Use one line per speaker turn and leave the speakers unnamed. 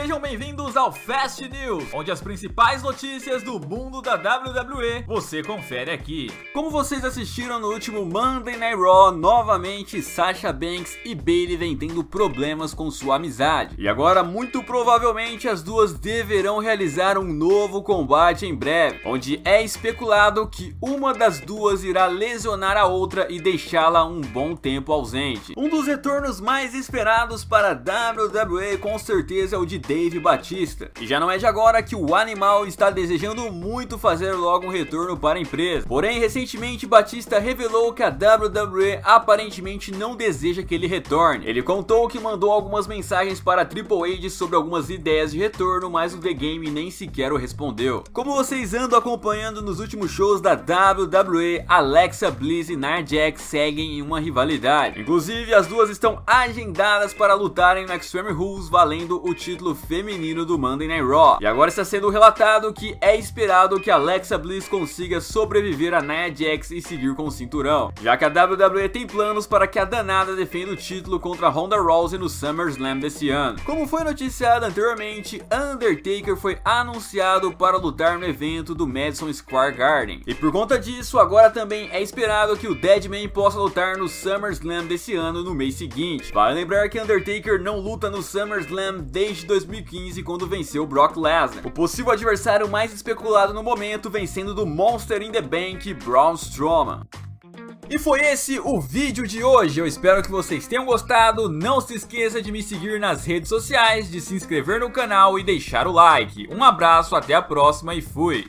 Sejam bem-vindos ao Fast News, onde as principais notícias do mundo da WWE você confere aqui. Como vocês assistiram no último Monday Night Raw, novamente Sasha Banks e Bayley vem tendo problemas com sua amizade. E agora, muito provavelmente, as duas deverão realizar um novo combate em breve, onde é especulado que uma das duas irá lesionar a outra e deixá-la um bom tempo ausente. Um dos retornos mais esperados para a WWE com certeza é o de Dave Batista. E já não é de agora que o animal está desejando muito fazer logo um retorno para a empresa. Porém, recentemente Batista revelou que a WWE aparentemente não deseja que ele retorne. Ele contou que mandou algumas mensagens para a Triple H sobre algumas ideias de retorno, mas o The Game nem sequer o respondeu. Como vocês andam acompanhando nos últimos shows da WWE, Alexa Bliss e Nia Jax seguem em uma rivalidade. Inclusive, as duas estão agendadas para lutarem no Extreme Rules valendo o título feminino do Monday Night Raw. E agora está sendo relatado que é esperado que Alexa Bliss consiga sobreviver a Nia Jax e seguir com o cinturão, já que a WWE tem planos para que a danada defenda o título contra Ronda Rousey no SummerSlam desse ano. Como foi noticiado anteriormente, Undertaker foi anunciado para lutar no evento do Madison Square Garden. E por conta disso, agora também é esperado que o Deadman possa lutar no SummerSlam desse ano no mês seguinte. Vale lembrar que Undertaker não luta no SummerSlam desde 2015 quando venceu Brock Lesnar. O possível adversário mais especulado no momento vencendo do Monster in the Bank, Braun Strowman. E foi esse o vídeo de hoje, eu espero que vocês tenham gostado, não se esqueça de me seguir nas redes sociais, de se inscrever no canal e deixar o like. Um abraço, até a próxima e fui!